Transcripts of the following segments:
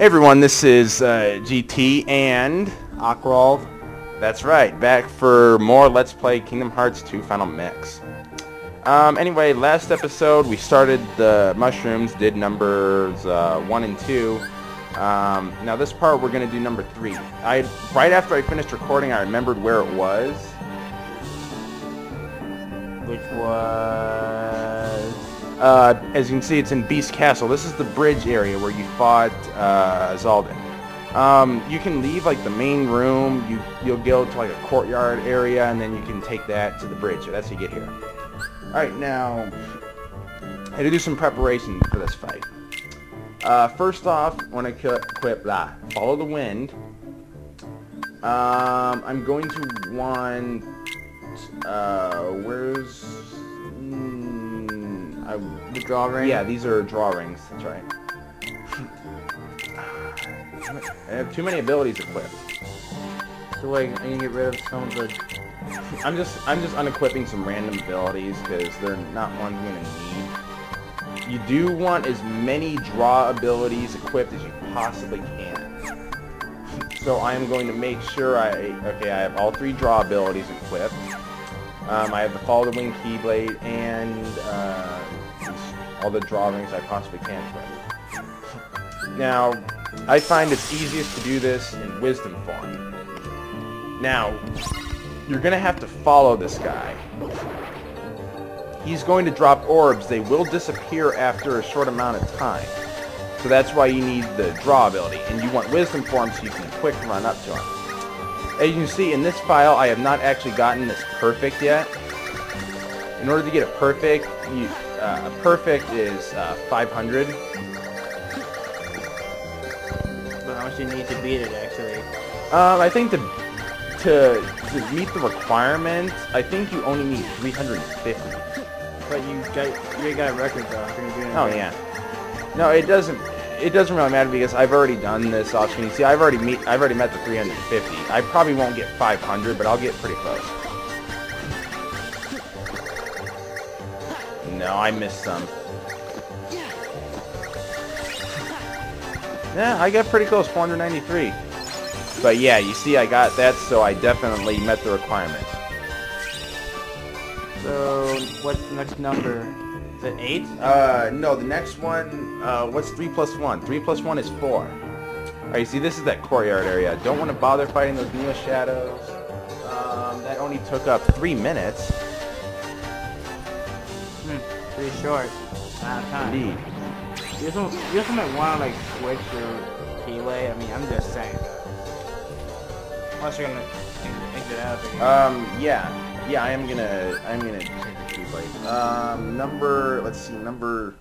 Hey everyone, this is uh, GT and Ochrolv. that's right, back for more Let's Play Kingdom Hearts 2 Final Mix. Um, anyway, last episode we started the mushrooms, did numbers uh, 1 and 2. Um, now this part we're going to do number 3. I Right after I finished recording I remembered where it was. Which was... Uh, as you can see, it's in Beast Castle. This is the bridge area where you fought uh, Xaldin. Um, you can leave like the main room. You you'll go to like a courtyard area, and then you can take that to the bridge. So that's how you get here. All right, now I had to do some preparation for this fight. Uh, first off, I when I equip blah, follow the wind. Um, I'm going to want. Uh, where's? I, The draw ring? yeah, these are draw rings. That's right. I have too many abilities equipped. So wait, I need to get rid of some of the... I'm just I'm just unequipping some random abilities because they're not ones I'm gonna need. You do want as many draw abilities equipped as you possibly can. So I am going to make sure I okay I have all three draw abilities equipped. Um, I have the Follow the Wind Keyblade and uh, all the draw rings I possibly can equip. Now, I find it's easiest to do this in Wisdom form. Now, you're going to have to follow this guy. He's going to drop orbs. They will disappear after a short amount of time. So that's why you need the draw ability. And you want Wisdom form so you can quick run up to him. As you can see, in this file, I have not actually gotten this perfect yet. In order to get a perfect, you, uh, a perfect is uh, 500. But how much do you need to beat it, actually? Um, I think to, to to meet the requirement, I think you only need 350. But you got, you got a record, though. I'm gonna do it Oh yeah. No, it doesn't. It doesn't really matter because I've already done this off screen. See, I've already meet. I've already met the 350. I probably won't get 500, but I'll get pretty close. No, I missed some. Yeah, I got pretty close, 493. But yeah, you see, I got that, so I definitely met the requirement. So, what's the next number? Is it 8? Uh, no, the next one, uh, what's 3 plus 1? 3 plus 1 is 4. Alright, you see, this is that courtyard area. Don't want to bother fighting those Neo Shadows. Um, that only took up 3 minutes. Hmm, pretty short amount of time. Indeed. You also, you also might want to, like, switch your keyway. I mean, I'm just saying. Unless you're gonna exit out of it. Um, yeah. Yeah, I am gonna, I'm gonna Um, number, let's see, number...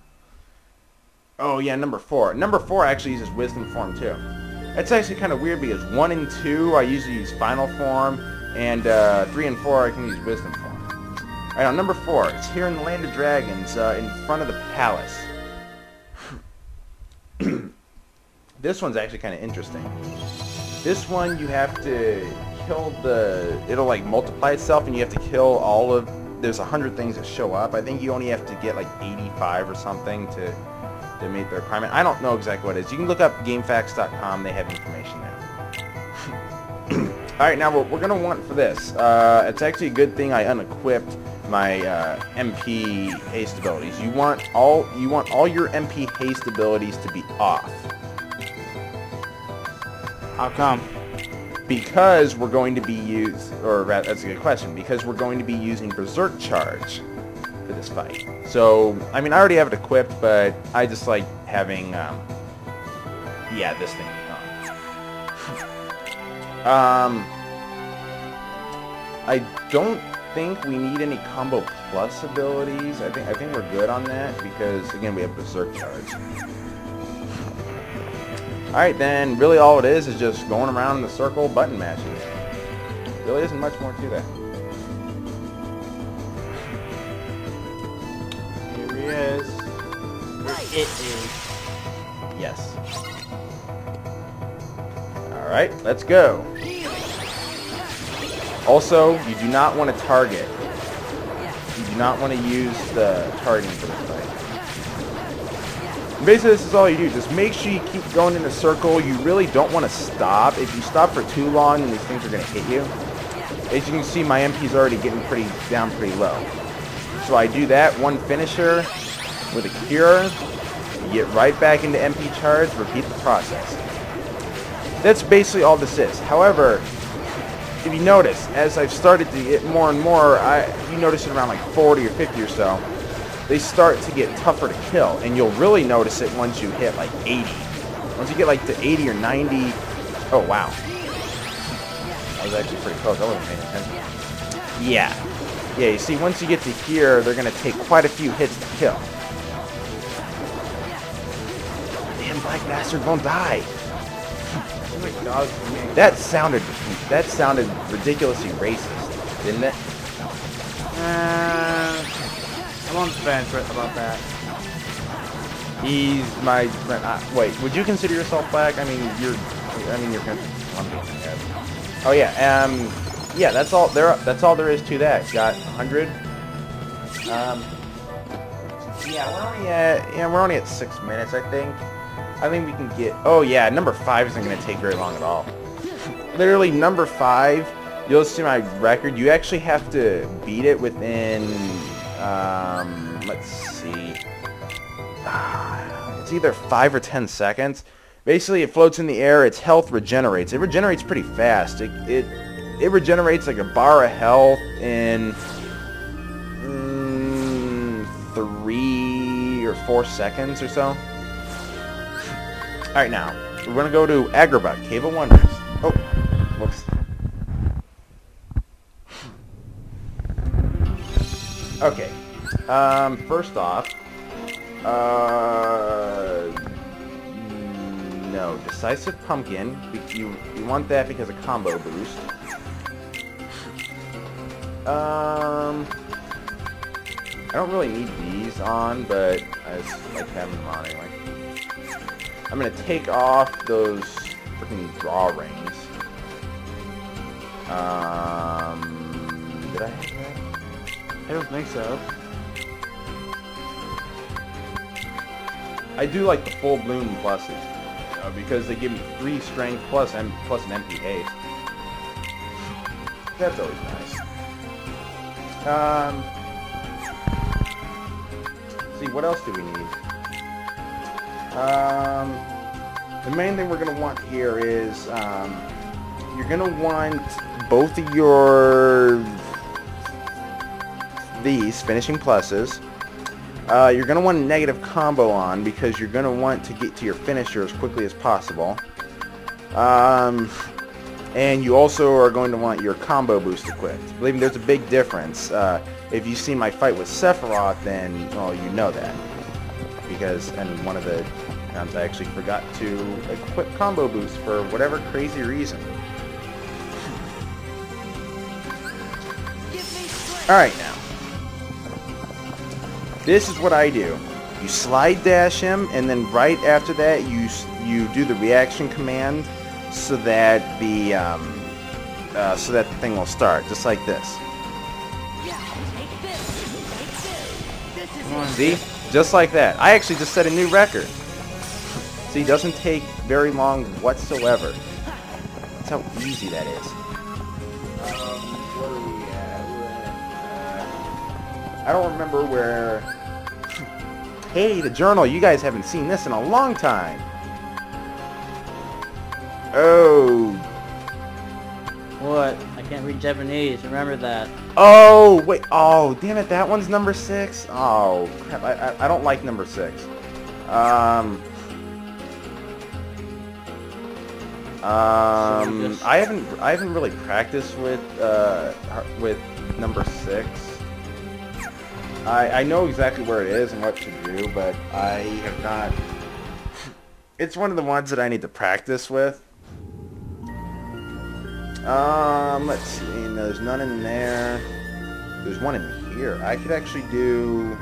Oh, yeah, number 4. Number 4 actually uses Wisdom Form, too. That's actually kind of weird because 1 and 2 I usually use Final Form, and uh, 3 and 4 I can use Wisdom Form. Alright, on number 4, it's here in the Land of Dragons, uh, in front of the palace. this one's actually kind of interesting. This one you have to kill the, it'll like multiply itself and you have to kill all of, there's a hundred things that show up. I think you only have to get like 85 or something to, to meet the requirement. I don't know exactly what it is. You can look up GameFAQs.com, they have information there. Alright, now what we're going to want for this, uh, it's actually a good thing I unequipped my uh, MP haste abilities. You want all you want all your MP haste abilities to be off. How come? Because we're going to be used, or rather, that's a good question, because we're going to be using Berserk Charge for this fight. So, I mean, I already have it equipped, but I just like having, um, yeah, this thing. Um, I don't think we need any Combo Plus abilities. I think I think we're good on that because again we have Berserk Charge. Alright then, really all it is is just going around in the circle button mashing. Really isn't much more to that. Here he is. It is. Yes. Alright, let's go. Also, you do not want to target. You do not want to use the targeting for this fight. Basically, this is all you do. Just make sure you keep going in a circle. You really don't want to stop. If you stop for too long, then these things are going to hit you. As you can see, my MP is already getting pretty down pretty low. So I do that, one finisher with a cure, get right back into MP charge, repeat the process. That's basically all this is. However, if you notice, as I've started to get more and more, I, you notice it around like 40 or 50 or so, they start to get tougher to kill, and you'll really notice it once you hit like 80. Once you get like to 80 or 90, oh wow. That was actually pretty close, I wasn't paying attention. Yeah. Yeah, you see, once you get to here, they're going to take quite a few hits to kill. Damn, Black Bastard won't die. That sounded, that sounded ridiculously racist, didn't it? Uh, I'm on the fence about that. He's my friend. Uh, wait, would you consider yourself black? I mean, you're. I mean, you're. Oh yeah. Um. Yeah. That's all there. That's all there is to that. Got 100. Um. Yeah, we're only at. Yeah, we're only at six minutes. I think. I think we can get. Oh yeah, number five isn't going to take very long at all. Literally, number five. You'll see my record. You actually have to beat it within um, let's see. it's either 5 or 10 seconds. Basically, it floats in the air. Its health regenerates. It regenerates pretty fast. It, it, it regenerates like a bar of health in mm, 3 or 4 seconds or so. Alright, now, we're going to go to Agrabah, Cave of Wonders. Oh, whoops. Okay. Um, first off, uh, no, Decisive Pumpkin. You, you want that because of combo boost. Um, I don't really need these on, but I just like having them on anyway. I'm gonna take off those freaking draw rings. Um, did I? I don't think so. I do like the full bloom pluses know, because they give me three strength plus M plus an MP haste. That's always nice. Um, see what else do we need? Um, the main thing we're gonna want here is um, you're gonna want both of your these finishing pluses. Uh, you're going to want a negative combo on because you're going to want to get to your finisher as quickly as possible. Um, and you also are going to want your combo boost equipped. Believe me, there's a big difference. Uh, if you've seen my fight with Sephiroth, then, well, you know that. Because, and one of the times I actually forgot to equip combo boost for whatever crazy reason. Alright now. This is what I do. You slide dash him, and then right after that, you you do the reaction command, so that the um, uh, so that the thing will start, just like this. See, just like that. I actually just set a new record. See, it doesn't take very long whatsoever. That's how easy that is. I don't remember where Hey, the journal, you guys haven't seen this in a long time. Oh. What? I can't read Japanese, remember that. Oh, wait, oh, damn it, that one's number six? Oh, crap, I, I, I don't like number six. Um... Um, I haven't I haven't really practiced with uh with number six. I, I know exactly where it is and what to do, but I have not... It's one of the ones that I need to practice with. Um, let's see. There's none in there. There's one in here. I could actually do...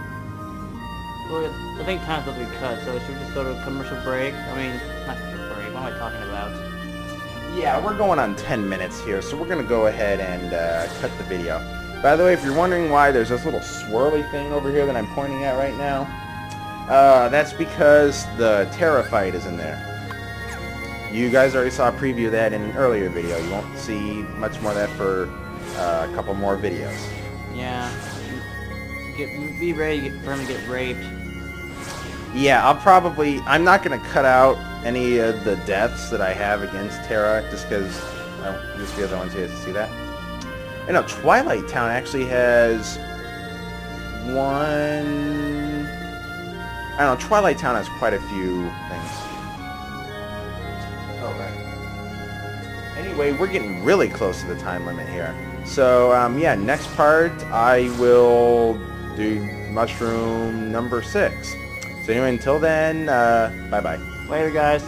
Well, I think time's supposed to be cut, so should we just go to a commercial break? I mean, not a break. What am I talking about? Yeah, we're going on 10 minutes here, so we're going to go ahead and uh, cut the video. By the way, if you're wondering why there's this little swirly thing over here that I'm pointing at right now, Uh, that's because the Terra fight is in there. You guys already saw a preview of that in an earlier video. You won't see much more of that for uh, a couple more videos. Yeah. Get, be ready to get, for him to get raped. Yeah, I'll probably... I'm not going to cut out any of the deaths that I have against Terra, just because just because I want you guys to see that. I know, Twilight Town actually has one... I don't know, Twilight Town has quite a few things. Okay. Anyway, we're getting really close to the time limit here. So, um, yeah, next part I will do mushroom number six. So anyway, until then, uh, bye-bye. Later, guys.